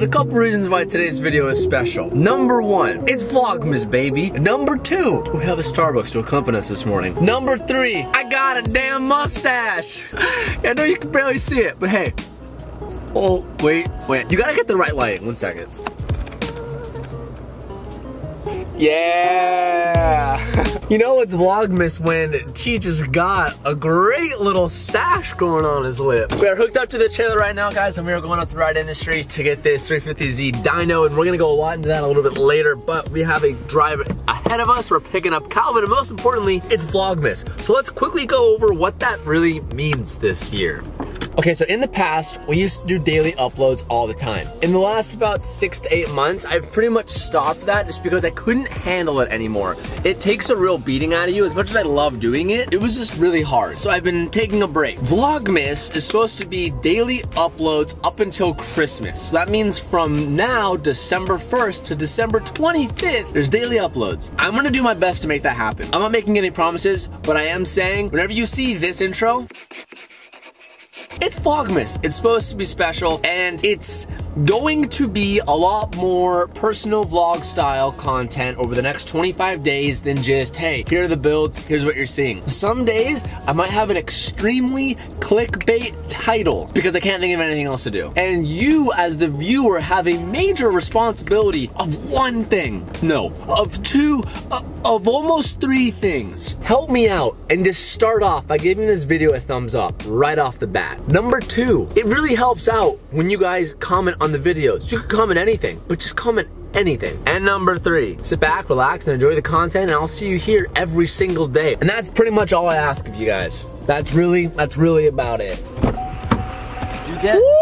there's a couple reasons why today's video is special. Number one, it's Vlogmas, baby. Number two, we have a Starbucks to accompany us this morning. Number three, I got a damn mustache. I know you can barely see it, but hey. Oh, wait, wait. You gotta get the right lighting. One second. Yeah! you know it's Vlogmas when T just got a great little stash going on his lip. We are hooked up to the trailer right now, guys, and we are going up the ride industry to get this 350Z dyno, and we're gonna go a lot into that a little bit later, but we have a drive ahead of us. We're picking up Calvin, and most importantly, it's Vlogmas. So let's quickly go over what that really means this year. Okay, so in the past, we used to do daily uploads all the time. In the last about six to eight months, I've pretty much stopped that just because I couldn't handle it anymore. It takes a real beating out of you. As much as I love doing it, it was just really hard. So I've been taking a break. Vlogmas is supposed to be daily uploads up until Christmas. So that means from now, December 1st to December 25th, there's daily uploads. I'm gonna do my best to make that happen. I'm not making any promises, but I am saying, whenever you see this intro, it's Vlogmas. It's supposed to be special and it's going to be a lot more personal vlog style content over the next 25 days than just, hey, here are the builds, here's what you're seeing. Some days I might have an extremely clickbait title because I can't think of anything else to do. And you as the viewer have a major responsibility of one thing. No, of two, uh, of almost three things. Help me out and just start off by giving this video a thumbs up right off the bat. Number two, it really helps out when you guys comment on the videos. You can comment anything, but just comment anything. And number three, sit back, relax, and enjoy the content, and I'll see you here every single day. And that's pretty much all I ask of you guys. That's really, that's really about it. Did you get?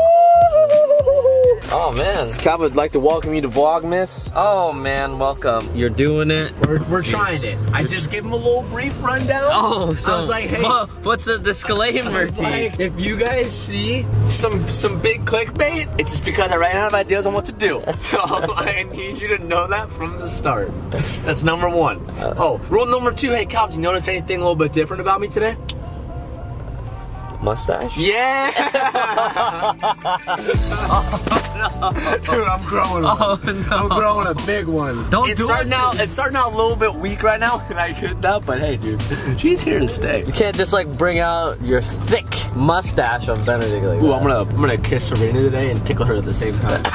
Oh man. Cal would like to welcome you to Vlogmas. Oh man, welcome. You're doing it. We're, we're trying it. I just gave him a little brief rundown. Oh, so I was like, hey, wha- what's the disclaimer? It's like, if you guys see some some big clickbait, it's just because I ran out of ideas on what to do. So I need you to know that from the start. That's number one. Uh, oh, rule number two. Hey, Cal, did you notice anything a little bit different about me today? Mustache? Yeah. Dude, I'm growing one. Oh no. I'm growing a big one. Don't it's do starting it. out. It's starting out a little bit weak right now, and I could not. But hey, dude, she's here to stay. You can't just like bring out your thick mustache on Benedict like Ooh, that. I'm gonna I'm gonna kiss Serena today and tickle her at the same time.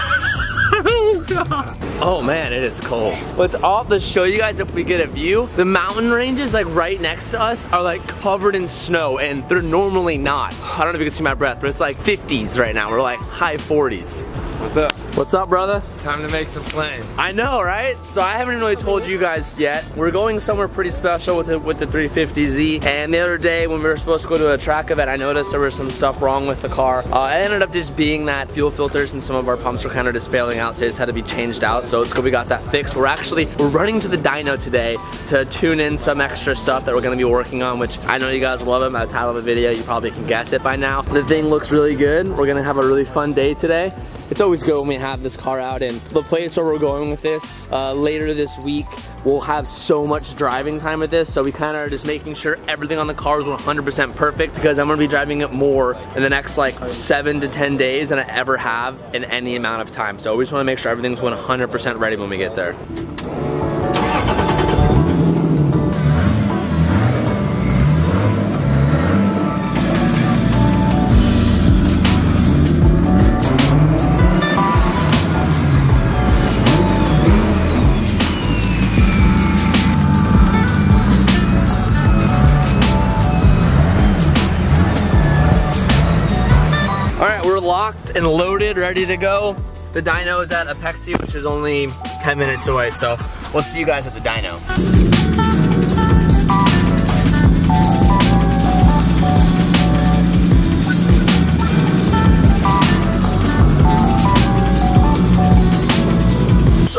Oh, Oh man, it is cold. What's off to show you guys if we get a view, the mountain ranges like right next to us are like covered in snow and they're normally not. I don't know if you can see my breath, but it's like 50s right now. We're like high 40s. What's up? What's up, brother? Time to make some plans. I know, right? So I haven't really told you guys yet. We're going somewhere pretty special with the, with the 350Z. And the other day when we were supposed to go to a track event, I noticed there was some stuff wrong with the car. Uh, it ended up just being that fuel filters and some of our pumps were kind of just failing out, so they just had to be changed out. So it's good we got that fixed. We're actually, we're running to the dyno today to tune in some extra stuff that we're gonna be working on, which I know you guys love it. By the title of the video, you probably can guess it by now. The thing looks really good. We're gonna have a really fun day today. It's always good when we have this car out and the place where we're going with this uh, later this week we'll have so much driving time with this so we kind of are just making sure everything on the car is 100% perfect because I'm gonna be driving it more in the next like seven to 10 days than I ever have in any amount of time so we just want to make sure everything's 100% ready when we get there. And loaded, ready to go. The dyno is at Apexi, which is only 10 minutes away, so we'll see you guys at the dyno.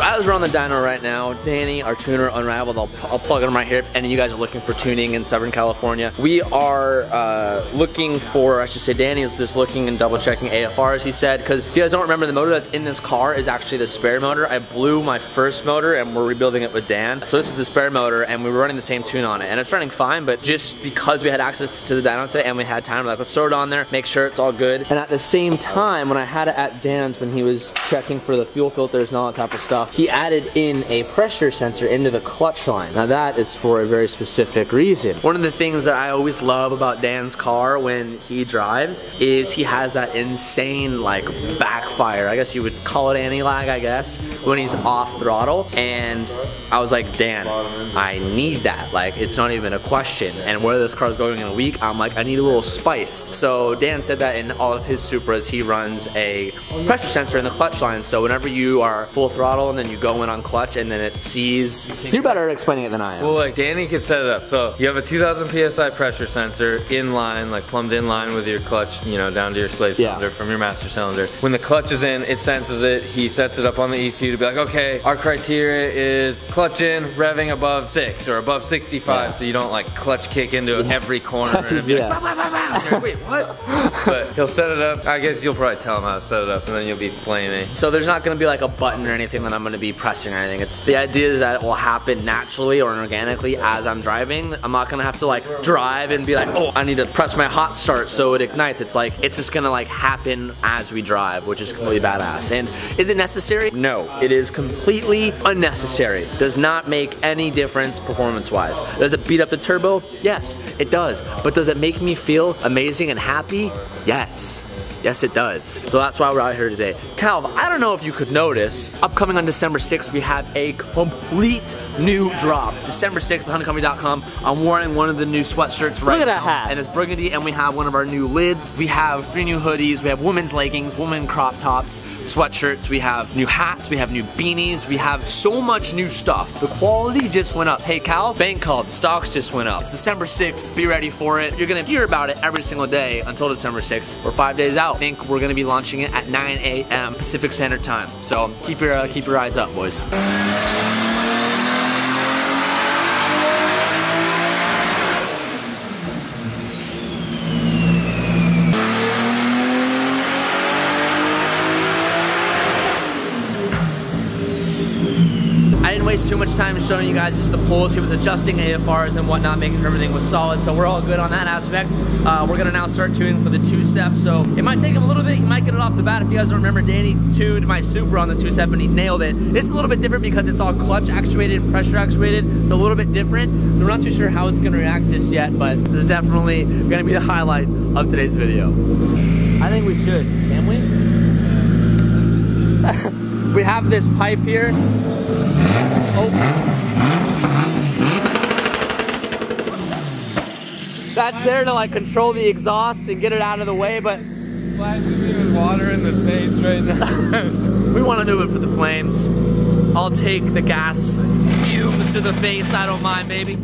We're on the dyno right now. Danny, our tuner, Unraveled. I'll, I'll plug him right here. If any of you guys are looking for tuning in Southern California, we are uh, looking for, I should say, Danny is just looking and double checking AFRs, he said, because if you guys don't remember, the motor that's in this car is actually the spare motor. I blew my first motor and we're rebuilding it with Dan. So this is the spare motor and we were running the same tune on it. And it's running fine, but just because we had access to the dyno today and we had time, we're like, let's throw it on there, make sure it's all good. And at the same time, when I had it at Dan's, when he was checking for the fuel filters and all that type of stuff, he added in a pressure sensor into the clutch line. Now that is for a very specific reason. One of the things that I always love about Dan's car when he drives is he has that insane like backfire. I guess you would call it anti-lag, I guess, when he's off throttle. And I was like, Dan, I need that. Like, it's not even a question. And where this car is going in a week, I'm like, I need a little spice. So Dan said that in all of his Supras, he runs a pressure sensor in the clutch line. So whenever you are full throttle and then you go in on clutch and then it sees, you're better at explaining it than I am. Well, like Danny can set it up. So you have a 2000 psi pressure sensor in line, like plumbed in line with your clutch, you know, down to your slave Yeah. cylinder from your master cylinder. When the clutch is in, it senses it. He sets it up on the ECU to be like, okay, our criteria is clutch in, revving above six or above 65, Yeah. so you don't like clutch kick into every corner and it'd be Yeah. like, "Bah, bah, bah, bah." And you're like, wait, what? but he'll set it up. I guess you'll probably tell him how to set it up, and then you'll be flaming. So there's not gonna be like a button or anything that I'm gonna be pressing or anything. It's the idea is that it will happen naturally or organically as I'm driving. I'm not gonna have to like drive and be like, oh, I need to press my hot start so it ignites. It's like it's just gonna like happen as we drive, which is completely badass. And is it necessary? No, it is completely unnecessary. Does not make any difference performance-wise. Does it beat up the turbo? Yes, it does. But does it make me feel amazing and happy? Yes. Yes, it does. So that's why we're out here today. Calv, I don't know if you could notice, upcoming on December 6th, we have a complete new drop. December 6th, huntandcompany.com. I'm wearing one of the new sweatshirts right at that now, hat. And it's burgundy, and we have one of our new lids. We have three new hoodies. We have women's leggings, women crop tops, sweatshirts. We have new hats. We have new beanies. We have so much new stuff. The quality just went up. Hey, Cal, bank called. The stocks just went up. It's December 6th. Be ready for it. You're gonna hear about it every single day until December 6th. We're five days out. I think we're gonna be launching it at 9 a.m. Pacific Standard Time. So keep your uh, keep your eyes up, boys. Waste too much time showing you guys just the pulls. He was adjusting AFRs and whatnot, making sure everything was solid. So we're all good on that aspect. Uh, we're gonna now start tuning for the two-step. So it might take him a little bit. He might get it off the bat. If you guys don't remember, Danny tuned my Supra on the two-step and he nailed it. This is a little bit different because it's all clutch actuated pressure actuated. It's a little bit different. So we're not too sure how it's gonna react just yet, but this is definitely gonna be the highlight of today's video. I think we should. Can we? we have this pipe here. Oh. That's there to like control the exhaust and get it out of the way, but Splashing me with water in the face right now. we want to do it for the flames. I'll take the gas fumes to the face, I don't mind, baby.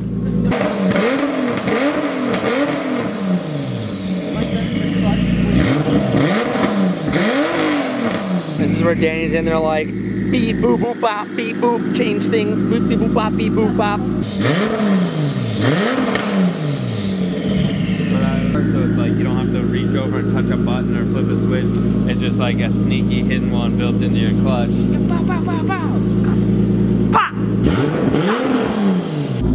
This is where Danny's in there like beep boop boop bop beep boop change things boop beep boop bop beep boop bop. So it's like you don't have to reach over and touch a button or flip a switch. It's just like a sneaky hidden one built into your clutch. Pop!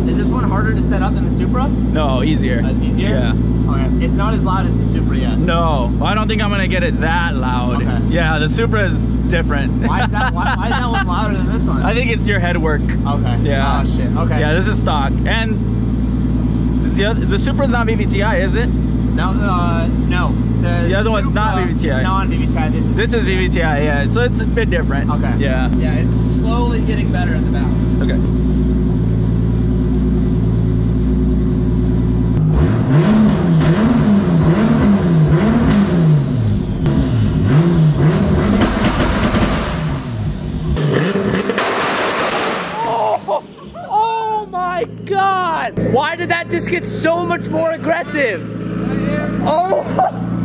Is this one harder to set up than the Supra? No, easier. That's easier? Yeah. Okay. It's not as loud as the Supra yet. No, I don't think I'm gonna get it that loud. Okay. Yeah, the Supra is different. Why is that why, why is that one louder than this one? I think it's your head work. Okay. Yeah. Oh shit. Okay. Yeah, this is stock. And is the other, the Supra's not VVTi, is it? No, uh, no. The, The other one's not Supra VVTi. Is non VVTi. This is This is VVTi, yeah. So it's a bit different. Okay. Yeah. Yeah, it's slowly getting better at the back. Okay. Oh my god! Why did that just get so much more aggressive? Oh,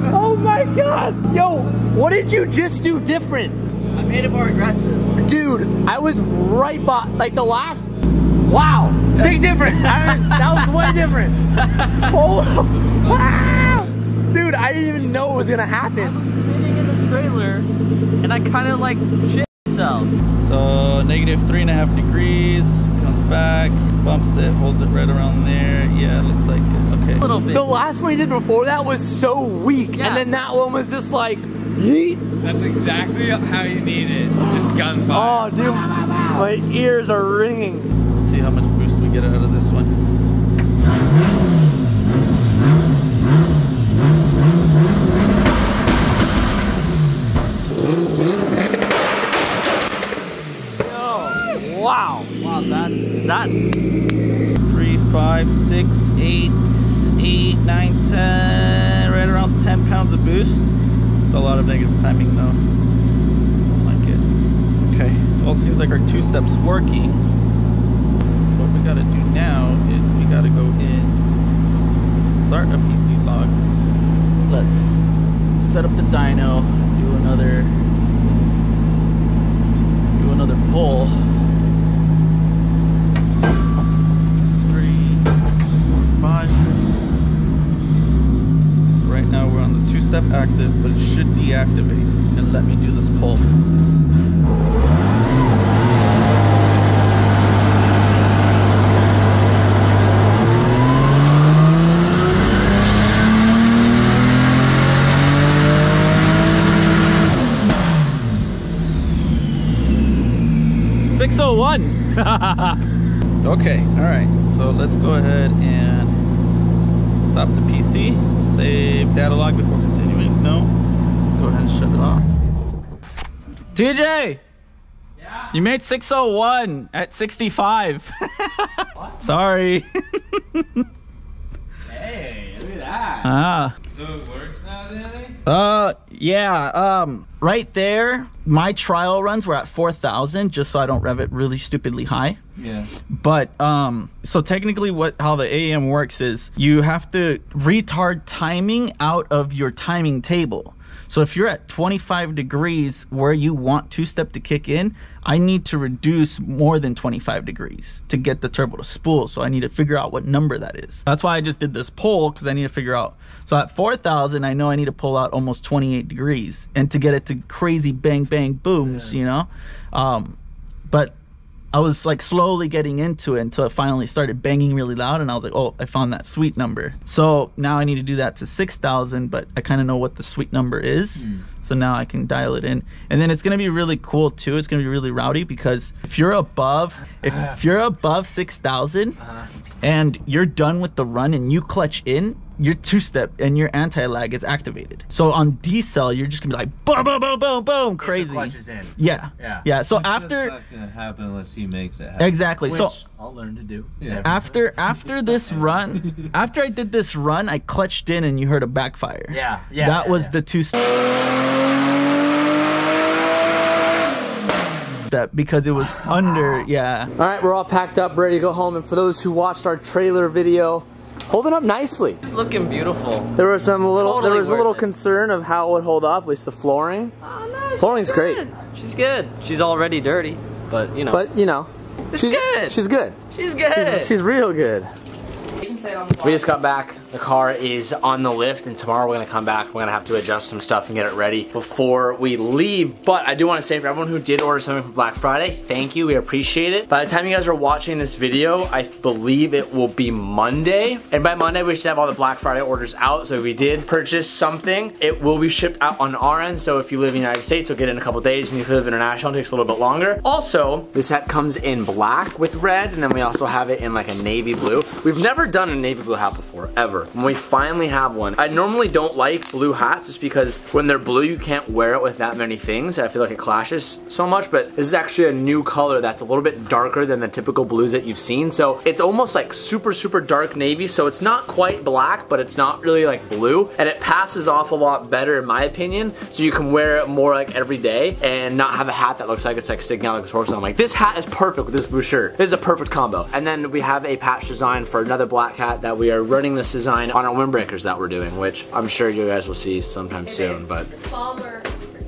oh my god! Yo, what did you just do different? I made it more aggressive. Dude, I was right by, like the last, wow, big difference. I, that was way different. Oh, wow. Dude, I didn't even know it was gonna happen. I was sitting in the trailer, and I kind of like shit myself. So negative three and a half degrees, comes back, bumps it, holds it right around there. Yeah, it looks like it. Okay. A little bit. The last one he did before that was so weak, Yeah. and then that one was just like, yeet. That's exactly how you need it. Just gunfire. Oh, dude, my ears are ringing. See how much boost we get out of this one. Wow. That. Three, five, six, eight, eight, nine, ten. Right around 10 pounds of boost. It's a lot of negative timing though. Don't like it. Okay. Well, it seems like our two steps working. What we gotta do now is we gotta go in, start a PC log. Let's set up the dyno, do another, do another pull. three, four, five. So right now we're on the two-step active, but it and let me do this pull. Six oh one. Okay, all right. So let's go ahead and stop the PC, save data log before continuing. No, go ahead and shut it off. Yeah, you made 601 at 65. Sorry. Hey, look at that. ah. So it works now, Danny? Uh, yeah. Um, right there, my trial runs were at 4,000, just so I don't rev it really stupidly high. Yeah. But um, so technically, what how the AEM works is you have to retard timing out of your timing table. So if you're at 25 degrees where you want two step to kick in, I need to reduce more than 25 degrees to get the turbo to spool. So I need to figure out what number that is. That's why I just did this poll because I need to figure out. So at 4,000, I know I need to pull out almost 28 degrees and to get it to crazy bang bang booms, you know. Um, but I was like slowly getting into it until it finally started banging really loud, and I was like, "Oh, I found that sweet number." So now I need to do that to six thousand, but I kind of know what the sweet number is, hmm. so now I can dial it in. And then it's gonna be really cool too. It's gonna be really rowdy because if you're above, if, if you're above six uh-huh. and you're done with the run and you clutch in, your two step and your anti lag is activated. So on decel, you're just gonna be like boom, boom, boom, boom, boom, crazy. clutch is in. Yeah, Yeah. yeah. So That's after. not gonna happen unless he makes it happen. Exactly. so Which I'll learn to do. Yeah. after after this run, after I did this run, I clutched in and you heard a backfire. Yeah, yeah. that yeah, was yeah. the two step because it was under. Yeah. All right, we're all packed up, ready to go home. And for those who watched our trailer video, holding up nicely. Looking beautiful. There was some little, Totally there was a little it. concern of how it would hold up, at least the flooring. Oh, no, Flooring's great. She's good. She's already dirty, but you know. But you know, it's she's good. She's good. she's good. She's, she's real good. We just got back. The car is on the lift, and tomorrow we're gonna come back. We're gonna have to adjust some stuff and get it ready before we leave. But I do want to say for everyone who did order something for Black Friday, thank you. We appreciate it. By the time you guys are watching this video, I believe it will be Monday. And by Monday, we should have all the Black Friday orders out. So if we did purchase something, it will be shipped out on our end. So if you live in the United States, you'll get it in a couple days. And if you live international, it takes a little bit longer. Also, this hat comes in black with red, and then we also have it in like a navy blue. We've never done a navy blue hat before, ever. When we finally have one, I normally don't like blue hats just because when they're blue, you can't wear it with that many things. I feel like it clashes so much, but this is actually a new color that's a little bit darker than the typical blues that you've seen. So it's almost like super, super dark navy. So it's not quite black, but it's not really like blue. And it passes off a lot better in my opinion. So you can wear it more like every day and not have a hat that looks like it's like sticking out like a torso. I'm like, this hat is perfect with this blue shirt. This is a perfect combo. And then we have a patch design for another black hat that we are running this design on our windbreakers that we're doing, which I'm sure you guys will see sometime soon, but Palmer.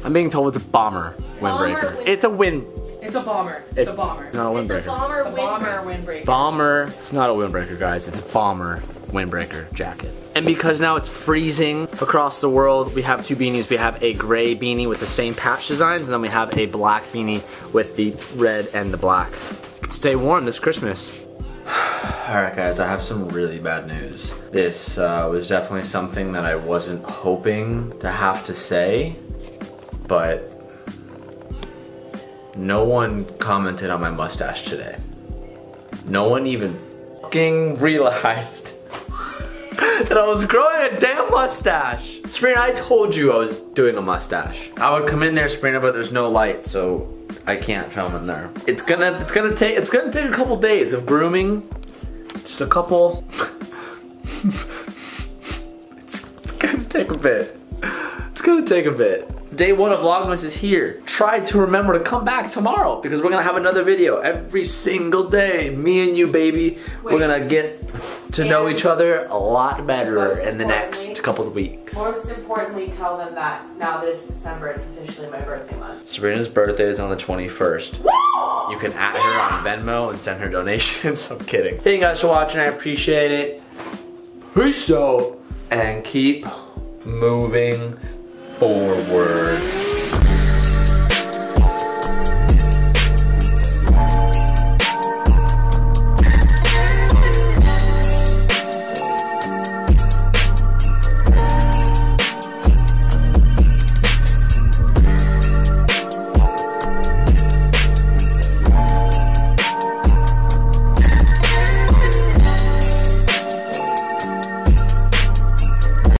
I'm being told it's a bomber windbreaker. Bomber wind- It's a wind. It's a bomber. It's a bomber. Not a It's a windbreaker. bomber. It's a bomber windbreaker. Bomber. It's not a windbreaker, guys. It's a bomber windbreaker jacket. And because now it's freezing across the world, we have two beanies. We have a gray beanie with the same patch designs, and then we have a black beanie with the red and the black. Stay warm this Christmas. Alright guys, I have some really bad news. This uh, was definitely something that I wasn't hoping to have to say, but no one commented on my mustache today. No one even fucking realized that I was growing a damn mustache. Sabrina, I told you I was doing a mustache. I would come in there, Sabrina, but there's no light, so I can't film in there. It's gonna, it's gonna take, it's gonna take a couple days of grooming. Just a couple. it's, it's gonna take a bit. It's gonna take a bit. Day one of Vlogmas is here. Try to remember to come back tomorrow because we're gonna have another video every single day. Me and you, baby. We're gonna get to know each other a lot better in the next couple of weeks. Most importantly, tell them that now that it's December, it's officially my birthday month. Sabrina's birthday is on the 21st. You can at her on Venmo and send her donations. I'm kidding. Thank you guys for watching. I appreciate it. Peace out and keep moving forward.